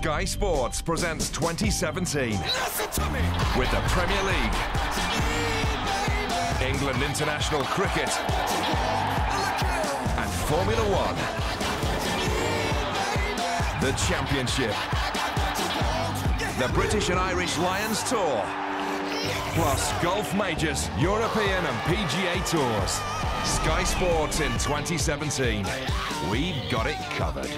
Sky Sports presents 2017 with the Premier League, England international cricket, and Formula One. The Championship, the British and Irish Lions Tour, plus golf majors, European and PGA Tours. Sky Sports in 2017. We've got it covered.